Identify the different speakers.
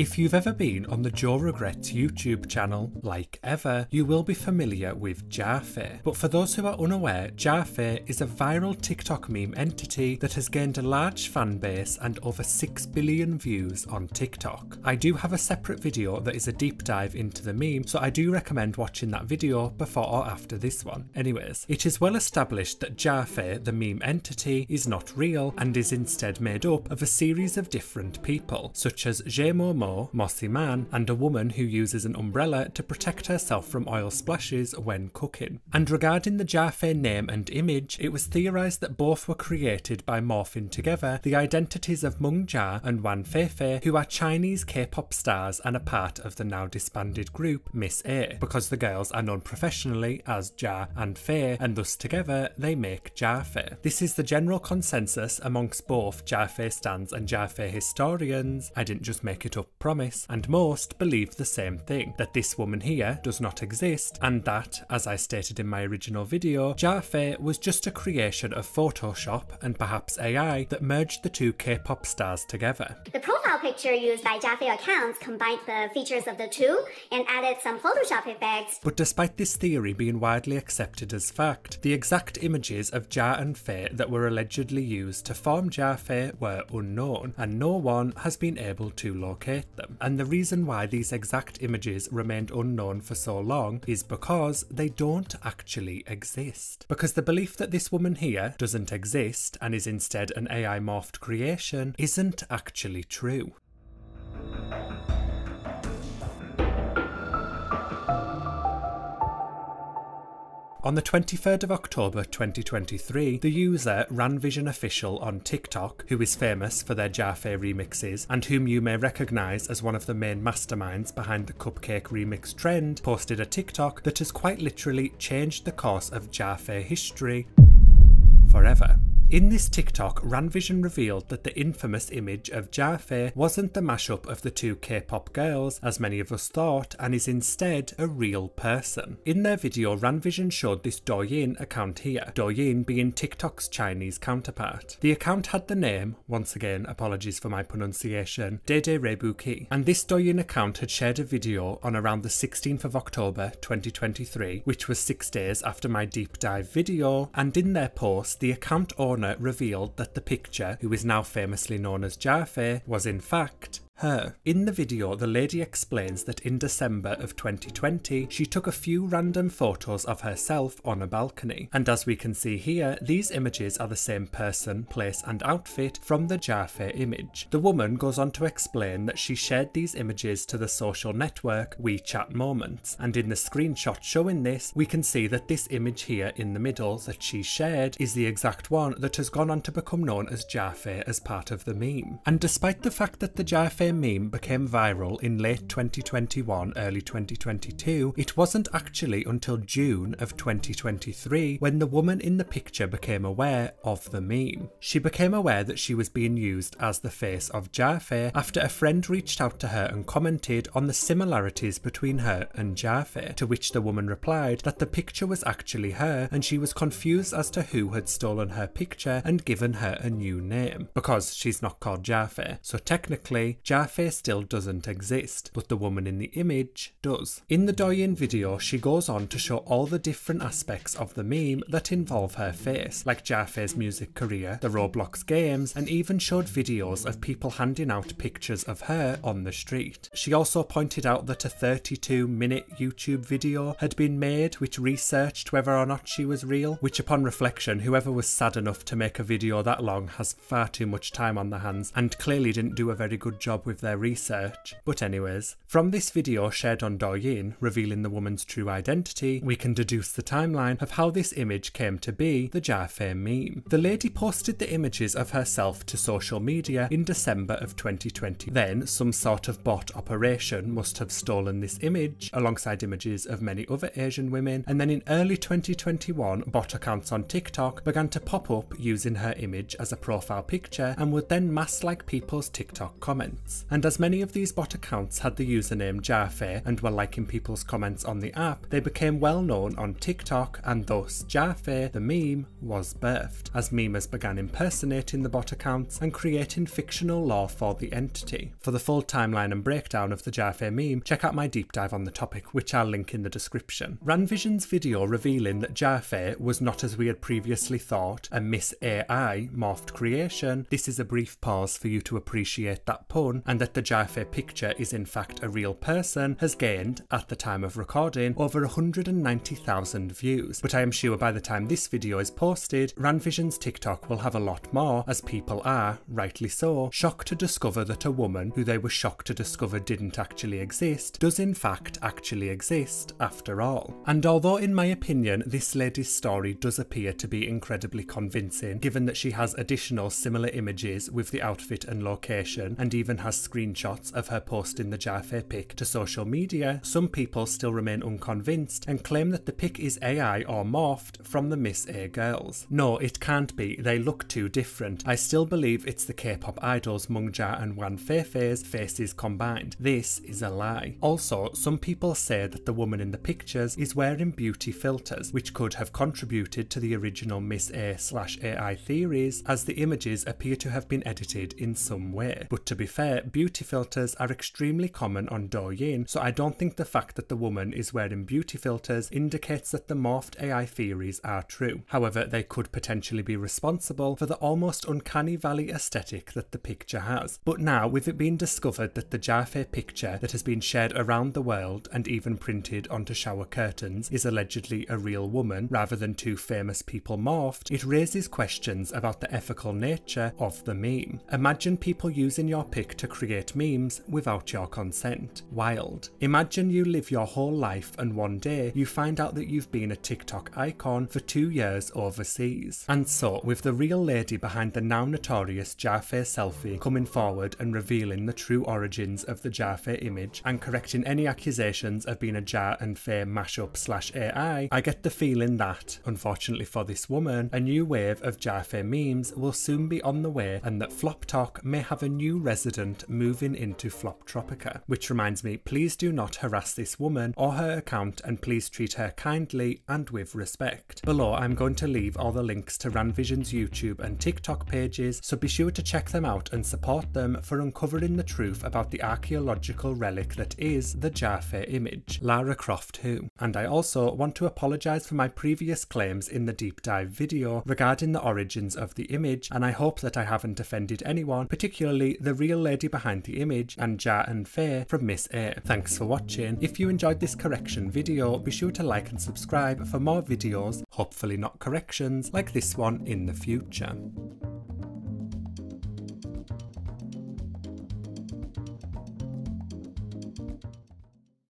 Speaker 1: If you've ever been on the Joe Regrets YouTube channel, like ever, you will be familiar with Jiafei. But for those who are unaware, Jiafei is a viral TikTok meme entity that has gained a large fan base and over 6 billion views on TikTok. I do have a separate video that is a deep dive into the meme, so I do recommend watching that video before or after this one. Anyways, it is well established that Jiafei, the meme entity, is not real and is instead made up of a series of different people, such as Jemo Mossy Man, and a woman who uses an umbrella to protect herself from oil splashes when cooking. And regarding the Jiafei name and image, it was theorised that both were created by morphing together the identities of Meng Jia and Wan Feifei, who are Chinese K-pop stars and a part of the now disbanded group Miss A, because the girls are known professionally as Jia and Fei, and thus together they make Jiafei. This is the general consensus amongst both Jiafei stands and Jiafei historians. I didn't just make it up promise, and most believe the same thing that this woman here does not exist, and that, as I stated in my original video, Jiafei was just a creation of Photoshop and perhaps AI that merged the two K pop stars together.
Speaker 2: The profile picture used by Jiafei accounts combined the features of the two and added some Photoshop effects.
Speaker 1: But despite this theory being widely accepted as fact, the exact images of Jia and Fei that were allegedly used to form Jiafei were unknown, and no one has been able to locate them. And the reason why these exact images remained unknown for so long is because they don't actually exist. Because the belief that this woman here doesn't exist and is instead an AI morphed creation isn't actually true. On the 23rd of October 2023, the user Ranvision Official on TikTok, who is famous for their Jiafei remixes and whom you may recognise as one of the main masterminds behind the cupcake remix trend, posted a TikTok that has quite literally changed the course of Jiafei history forever. In this TikTok, Ranvision revealed that the infamous image of Jiafei wasn't the mashup of the two K-pop girls, as many of us thought, and is instead a real person. In their video, Ranvision showed this Douyin account here, Douyin being TikTok's Chinese counterpart. The account had the name, once again apologies for my pronunciation, Dede Rebuki, and this Douyin account had shared a video on around the 16th of October 2023, which was six days after my deep dive video, and in their post, the account owner revealed that the picture, who is now famously known as Jiafei, was in fact her. In the video, the lady explains that in December of 2020, she took a few random photos of herself on a balcony. And as we can see here, these images are the same person, place, and outfit from the Jiafei image. The woman goes on to explain that she shared these images to the social network WeChat Moments, and in the screenshot showing this, we can see that this image here in the middle that she shared is the exact one that has gone on to become known as Jiafei as part of the meme. And despite the fact that the Jiafei meme became viral in late 2021, early 2022, it wasn't actually until June of 2023 when the woman in the picture became aware of the meme. She became aware that she was being used as the face of Jiafei after a friend reached out to her and commented on the similarities between her and Jiafei, to which the woman replied that the picture was actually her and she was confused as to who had stolen her picture and given her a new name, because she's not called Jiafei. So technically, Jiafei still doesn't exist, but the woman in the image does. In the Douyin video, she goes on to show all the different aspects of the meme that involve her face, like Jiafei's music career, the Roblox games, and even showed videos of people handing out pictures of her on the street. She also pointed out that a 32 minute YouTube video had been made which researched whether or not she was real, which upon reflection, whoever was sad enough to make a video that long has far too much time on their hands and clearly didn't do a very good job with their research. But anyways, from this video shared on Douyin revealing the woman's true identity, we can deduce the timeline of how this image came to be the Jiafei meme. The lady posted the images of herself to social media in December of 2020. Then some sort of bot operation must have stolen this image alongside images of many other Asian women and then in early 2021 bot accounts on TikTok began to pop up using her image as a profile picture and would then mask like people's TikTok comments. Accounts. And as many of these bot accounts had the username Jiafei and were liking people's comments on the app, they became well known on TikTok and thus Jiafei, the meme, was birthed, as memers began impersonating the bot accounts and creating fictional lore for the entity. For the full timeline and breakdown of the Jiafei meme, check out my deep dive on the topic, which I'll link in the description. Ranvision's video revealing that Jiafei was not as we had previously thought, a Miss AI morphed creation, this is a brief pause for you to appreciate that pun, and that the Jiafei picture is in fact a real person, has gained, at the time of recording, over 190,000 views. But I am sure by the time this video is posted, Ranvision's TikTok will have a lot more, as people are, rightly so, shocked to discover that a woman who they were shocked to discover didn't actually exist, does in fact actually exist after all. And although in my opinion this lady's story does appear to be incredibly convincing, given that she has additional similar images with the outfit and location, and even has screenshots of her posting the Jiafei pic to social media, some people still remain unconvinced and claim that the pic is AI or morphed from the Miss A girls. No, it can't be, they look too different. I still believe it's the K-pop idols Mungja and Wan Feifei's faces combined. This is a lie. Also, some people say that the woman in the pictures is wearing beauty filters, which could have contributed to the original Miss A slash AI theories, as the images appear to have been edited in some way. But to be fair, beauty filters are extremely common on Douyin, so I don't think the fact that the woman is wearing beauty filters indicates that the morphed AI theories are true. However, they could potentially be responsible for the almost uncanny valley aesthetic that the picture has. But now, with it being discovered that the Jiafei picture that has been shared around the world and even printed onto shower curtains is allegedly a real woman rather than two famous people morphed, it raises questions about the ethical nature of the meme. Imagine people using your pic to create memes without your consent. Wild. Imagine you live your whole life and one day you find out that you've been a TikTok icon for two years overseas. And so, with the real lady behind the now notorious Jiafei selfie coming forward and revealing the true origins of the Jiafei image and correcting any accusations of being a Jia and Fei mashup slash AI, I get the feeling that, unfortunately for this woman, a new wave of Jiafei memes will soon be on the way and that FlopTok may have a new resident moving into Flop Tropica, Which reminds me, please do not harass this woman or her account and please treat her kindly and with respect. Below I'm going to leave all the links to Ranvision's YouTube and TikTok pages, so be sure to check them out and support them for uncovering the truth about the archaeological relic that is the Jiafei image, Lara Croft Who. And I also want to apologise for my previous claims in the deep dive video regarding the origins of the image, and I hope that I haven't offended anyone, particularly the real lady behind the image and Jia and Fei from Miss A. Thanks for watching. If you enjoyed this correction video, be sure to like and subscribe for more videos, hopefully not corrections, like this one in the future.